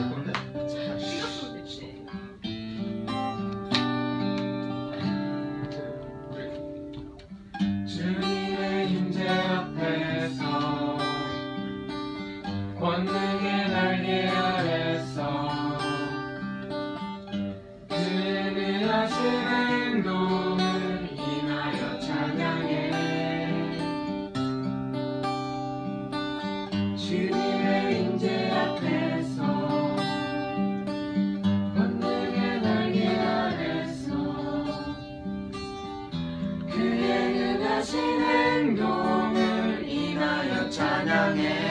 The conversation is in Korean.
될 건데? 찍었으면 됐지. 주님의 임재 앞에서 권능의 날개 아래서 주의 하신 행동을 인하여 찬양해 주 그의 은하신 행동을 임하여 찬양해.